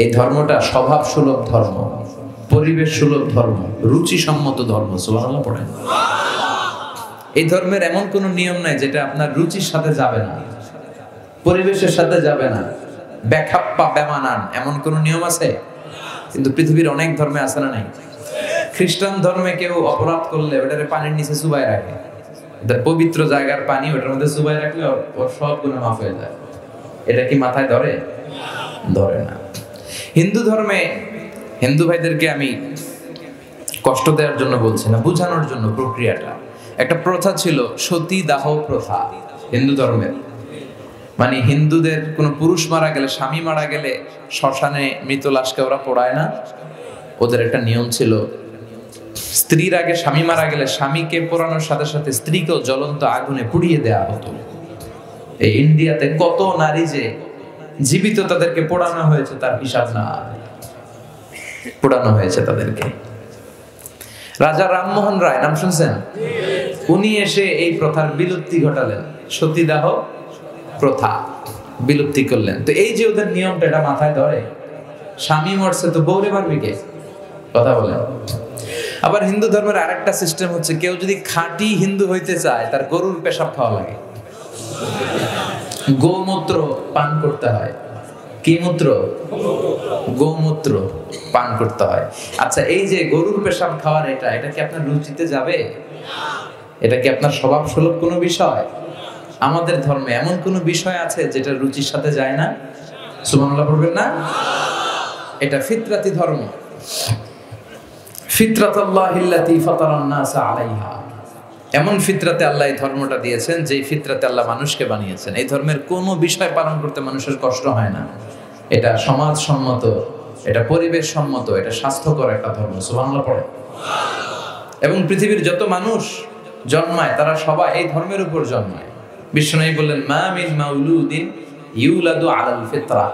এই ধর্মটা স্বভাব সুলভ ধর্ম পরিবেশ সুলভ ধর্ম রুচি সম্মত ধর্ম, সুবহানাল্লাহ পড়েন। এই ধর্মের এমন কোনো নিয়ম নাই যেটা আপনার রুচির সাথে যাবে না, পরিবেশের সাথে যাবে না ব্যাখাপ্পা বেমানান এমন কোন নিয়ম আছে? কিন্তু পৃথিবীর অনেক ধর্মে আছে না নাই? খ্রিস্টান ধর্মে কেউ অপরাধ করলে ওটারে পানির নিচে চুবাই রাখে। পবিত্র জায়গার পানি, ওটার মধ্যে চুবাই রাখলে ওর- সবগুলো মাফ হয়ে যায়। এটা কি মাথায় ধরে? ধরে না। হিন্দু ধর্মে হিন্দু ভাইদেরকে আমি কষ্ট দেওয়ার জন্য বলছি না, বোঝানোর জন্য প্রক্রিয়াটা। একটা প্রথা ছিল সতী দাহ প্রথা হিন্দু ধর্মের মানে হিন্দুদের কোনো পুরুষ মারা গেলে, স্বামী মারা গেলে শ্মশানে মৃত লাশকে ওরা পোড়ায় না। ওদের একটা নিয়ম ছিল, স্ত্রীর আগে স্বামী মারা গেলে স্বামীকে পোড়ানোর সাথে সাথে স্ত্রীকেও জ্বলন্ত আগুনে পুড়িয়ে দেওয়া হতো। এই ইন্ডিয়াতে কত নারী যে জীবিত তাদেরকে পোড়ানো হয়েছে, তার হিসাব না। পোড়ানো হয়েছে তাদেরকে। রাজা রামমোহন রায়, নাম শুনছেন? উনি এসে এই প্রথার বিলুপ্তি ঘটালেন। সতীদাহ প্রথা বিলুপ্তি করলেন। তো এই যে ওদের নিয়মটা, এটা মাথায় ধরে? স্বামী মরছে তো বৌরে পারবি কে? কথা বলেন। আবার হিন্দু ধর্মের আরেকটা সিস্টেম হচ্ছে, কেউ যদি খাঁটি হিন্দু হইতে চায়, তার গরুর পেশাব খাওয়া লাগে। গোমূত্র পান করতে হয়। কি মূত্র? গোমূত্র পান করতে হয়। আচ্ছা এই যে গরুর পেশাব খাওয়ার এটা এটা কি আপনার রুচিতে যাবে? এটা কি আপনার স্বভাব সুলভ কোনো বিষয়? আমাদের ধর্মে এমন কোনো বিষয় আছে যেটা রুচির সাথে যায় না? সুবহানাল্লাহ পড়বেন না? এটা ফিতরাতি ধর্ম। ফিতরাতাল্লাহিল্লাতি ফাতারান নাস আলাইহা। এমন ফিতরাতে আল্লাহ এই ধর্মটা দিয়েছেন, যেই ফিতরাতে আল্লাহ মানুষকে বানিয়েছেন। এই ধর্মের কোনো বিষয় পালন করতে মানুষের কষ্ট হয় না। এটা সমাজ সম্মত এটা পরিবেশ সম্মত এটা স্বাস্থ্যকর একটা ধর্ম। সুবহানাল্লাহ, পড়ে। এবং পৃথিবীর যত মানুষ জন্মায়, তারা সবাই এই ধর্মের উপর জন্মায়। বিশ্বনবী বললেন, মা মিন মাউলুদিন ইউলাদু আলাল ফিতরা।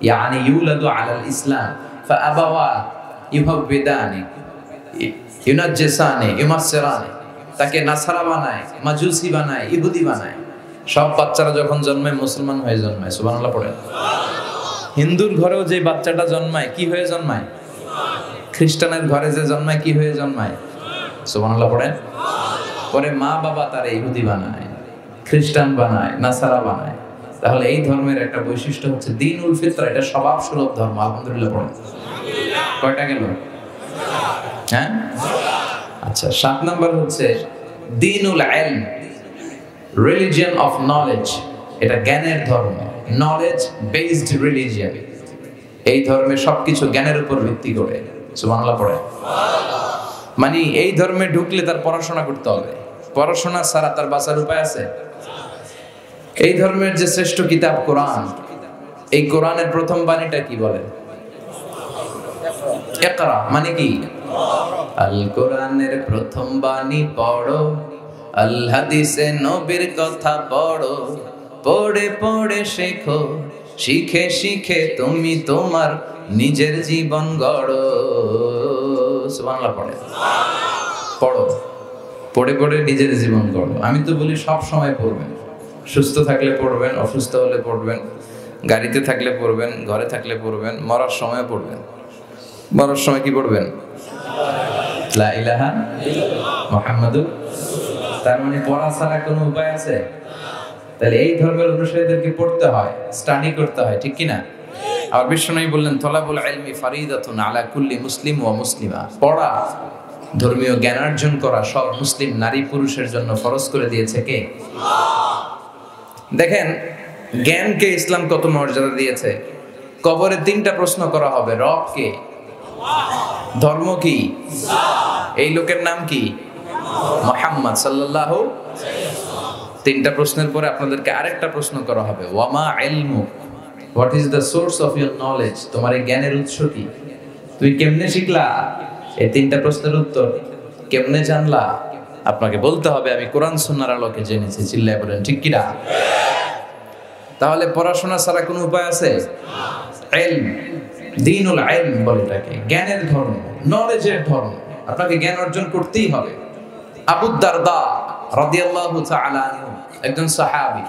ইয়ানি ইউলাদু আলাল ইসলাম। ফাআবাওয়া ইউহাব্বিদানি, ইউনাজ্জিসানি, ইউমাসসিরানি। তাকে নাসারা বানায়, মাজুসি বানায়, ইহুদি বানায়। সব বাচ্চারা যখন জন্মায়, মুসলমান হয়ে জন্মায়, সুবহানাল্লাহ পড়েন। হিন্দুর ঘরেও যে বাচ্চাটা জন্মায়, কি হয়ে জন্মায়? খ্রিস্টানের ঘরে যে জন্মায়, কি হয়ে জন্মায়? সুবহানাল্লাহ পড়েন। পরে মা বাবা তার ইহুদি বানায়, খ্রিস্টান বানায়, নাসারা বানায়। তাহলে এই ধর্মের একটা বৈশিষ্ট্য হচ্ছে দিন উল ফিতরা, এটা স্বভাব সুলভ ধর্ম, আলহামদুলিল্লাহ পড়েন। কয়টা গেল? হ্যাঁ? আচ্ছা সাত নাম্বার হচ্ছে দিনুল ইলম রিলিজিয়ন অফ নলেজ এটা জ্ঞানের ধর্ম নলেজ বেসড রিলিজিয়ন এই ধর্মে সবকিছু জ্ঞানের উপর ভিত্তি করে। সুবহানাল্লাহ, পড়ে। মানে এই ধর্মে ঢুকলে তার পড়াশোনা করতে হবে। পড়াশোনা ছাড়া তার বাঁচার উপায় আছে? এই ধর্মের যে শ্রেষ্ঠ কিতাব কোরআন, এই কোরআনের প্রথম বাণীটা কি বলে? একরা মানে কি? আল কোরআনের প্রথম বাণী পড়ো আল হাদিসে নবীর কথা পড়ো, পড়ে পড়ে শেখো, শিখে শিখে তুমি তোমার নিজের জীবন গড়ো। সুবহানাল্লাহ পড়ে। পড়ো, পড়ে পড়ে নিজের জীবন গড়ো। আমি তো বলি সব সময় পড়বেন। সুস্থ থাকলে পড়বেন, অসুস্থ হলে পড়বেন, গাড়িতে থাকলে পড়বেন, ঘরে থাকলে পড়বেন, মরার সময় পড়বেন। মরার সময় কি পড়বেন? লা ইলাহা মুহাম্মাদুর তার মানে পড়া ছাড়া কোনো উপায় আছে? তাহলে এই ধর্মের অনুসারীদেরকে পড়তে হয় স্টাডি করতে হয়, ঠিক কি না আর বিশ্বনবী বললেন, তলাবুল ইলমি ফারিদাতুন আলা কুল্লি মুসলিম ওয়া মুসলিমা। পড়া ধর্মীয় জ্ঞানার্জন করা সব মুসলিম নারী পুরুষের জন্য ফরজ করে দিয়েছে কে? দেখেন, জ্ঞানকে ইসলাম কত মর্যাদা দিয়েছে? কবরে তিনটা প্রশ্ন করা হবে, রব কে? ধর্ম কি? এই লোকের নাম কি? মোহাম্মদ সাল্লাল্লাহু তিনটা প্রশ্নের পরে আপনাদেরকে আরেকটা প্রশ্ন করা হবে। ওয়ামা ইলমু? What is the source of your knowledge তোমার এই জ্ঞানের উৎস কি? তুই কেমনে শিখলা? এই তিনটা প্রশ্নের উত্তর কেমনে জানলা? আপনাকে বলতে হবে, আমি কোরআন সুন্নার আলোকে জেনেছি। চিল্লায় বলেন, ঠিক কিনা? তাহলে পড়াশোনা ছাড়া কোনো উপায় আছে? ইলম। দিনুল ইলম বলে এটাকে, জ্ঞানের ধর্ম নলেজের ধর্ম। আপনাকে জ্ঞান অর্জন করতেই হবে। আবু দারদা রাদিয়াল্লাহু তাআলা একজন সাহাবী,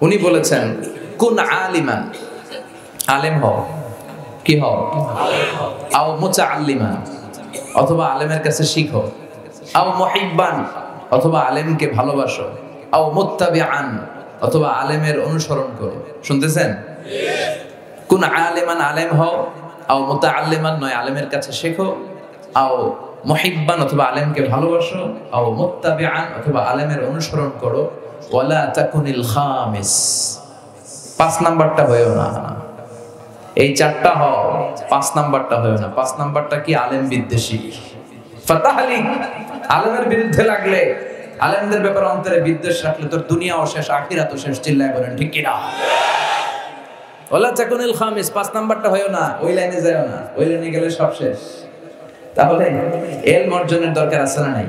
উনি বলেছেন, কোন আলিমান। আলেম হও। কি হও? আও মোচা আল্লিমান অথবা আলেমের কাছে শিখো। আও মহিব্বান। অথবা আলেমকে ভালোবাসো। আও মোত্তাবি আন অথবা আলেমের অনুসরণ করো। শুনতেছেন? কোন আলেমান আলেম হও, আও মোতা আল্লেমান নয়, আলেমের কাছে শেখো, আও মহিব্বান অথবা আলেমকে ভালোবাসো, আও মোত্তাবি আন অথবা আলেমের অনুসরণ করো, ওয়ালা তাকুনিল খামিস। পাঁচ নাম্বারটা হয়েও না। এই চারটা হও, পাঁচ নাম্বারটা হয়েও না। পাঁচ নাম্বারটা কি? আলেম বিদ্বেষী। ফাতাহালি আলেমের বিরুদ্ধে লাগলে, আলেমদের ব্যাপারে অন্তরে বিদ্বেষ রাখলে তোর দুনিয়াও শেষ, আখিরাতও শেষ, চিল্লায় বলেন, ঠিক কিনা? ওলা চাকুনিল খামিস, পাঁচ নাম্বারটা হয়েও না, ওই লাইনে যায়ও না, ওই লাইনে গেলে সব শেষ। তাহলে এল অর্জনের দরকার আছে না নাই?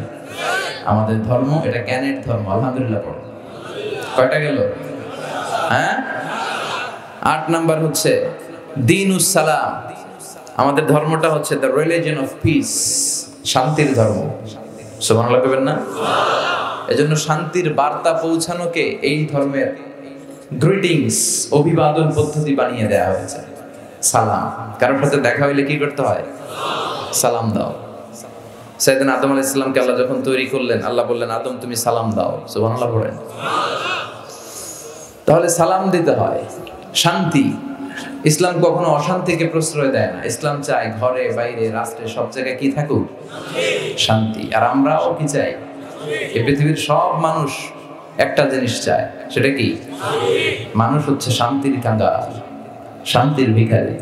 আমাদের ধর্ম, এটা জ্ঞানের ধর্ম, আলহামদুলিল্লাহ পড়ো। কয়টা গেল? হ্যাঁ? আট নাম্বার হচ্ছে দিন সালাম। আমাদের ধর্মটা হচ্ছে দ্য রিলিজন অফ পিস শান্তির ধর্ম। সোমান লাগবেন না? এজন্য শান্তির বার্তা পৌঁছানোকে এই ধর্মের গ্রিটিংস অভিবাদন পদ্ধতি বানিয়ে দেওয়া হয়েছে। সালাম। কারোর সাথে দেখা হইলে কি করতে হয়? সালাম দাও। সাইদিন আদম আলাহ ইসলামকে আল্লাহ যখন তৈরি করলেন, আল্লাহ বললেন, আদম, তুমি সালাম দাও। সুবাহ আল্লাহ পড়েন তাহলে সালাম দিতে হয়। শান্তি। ইসলাম কখনো অশান্তিকে প্রশ্রয় দেয় না। ইসলাম চায় ঘরে, বাইরে, রাষ্ট্রে, সব জায়গায় কি থাকুক? শান্তি। আর আমরাও কি চাই? এই পৃথিবীর সব মানুষ একটা জিনিস চায়, সেটা কি? মানুষ হচ্ছে শান্তির কাঙ্গাল শান্তির ভিখারি।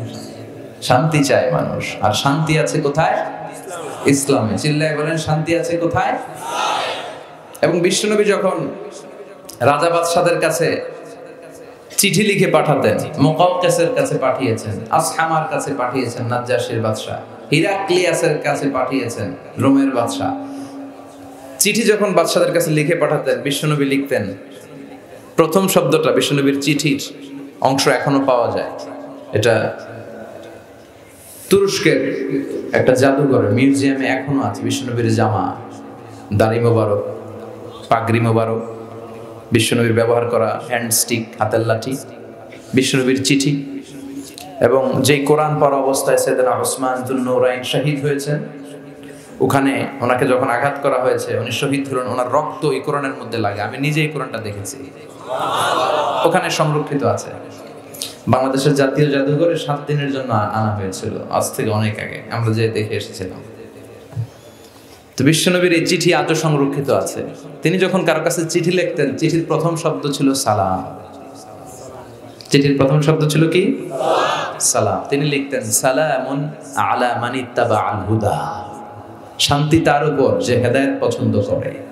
শান্তি চায় মানুষ। আর শান্তি আছে কোথায়? ইসলামে। চিল্লায় বলেন, শান্তি আছে কোথায়? এবং বিষ্ণুনবী যখন রাজা বাদশাদের কাছে চিঠি লিখে পাঠাতেন মোকাউকেসের কাছে পাঠিয়েছেন, আসহামার কাছে পাঠিয়েছেন, নাজ্জাসির বাদশাহ, হিরাক্লিয়াসের কাছে পাঠিয়েছেন, রোমের বাদশাহ চিঠি যখন বাদশাদের কাছে লিখে পাঠাতেন, বিশ্বনবী লিখতেন, প্রথম শব্দটা বিশ্বনবীর চিঠির অংশ এখনও পাওয়া যায়। এটা তুরস্কের একটা জাদুঘরে, মিউজিয়ামে এখনও আছে, বিশ্বনবীর জামা, দাড়ি মোবারক, পাগড়ি মোবারক, বিশ্বনবীর ব্যবহার করা হ্যান্ডস্টিক হাতের লাঠি, বিশ্বনবীর চিঠি। এবং যেই কোরআন পড়া অবস্থায় সেদিন ওসমান দুল্নুরাইন শহীদ হয়েছেন ওখানে ওনাকে যখন আঘাত করা হয়েছে, উনি শহীদ হলেন, ওনার রক্ত এই কোরআনের মধ্যে লাগে। আমি নিজেই কোরআনটা দেখেছি। ওখানে সংরক্ষিত আছে। বাংলাদেশের জাতীয় জাদুঘরে সাত দিনের জন্য আনা হয়েছিল, আজ থেকে অনেক আগে। আমরা যে দেখে এসেছিলাম। তো বিশ্বনবীর এই চিঠি আজও সংরক্ষিত আছে। তিনি যখন কারও কাছে চিঠি লিখতেন, চিঠির প্রথম শব্দ ছিল সালাম। চিঠির প্রথম শব্দ ছিল কি? সালাম। তিনি লিখতেন, সালামুন আলা মানিত্তাবা আল হুদা। শান্তি তার উপর যে হেদায়ত পছন্দ করে।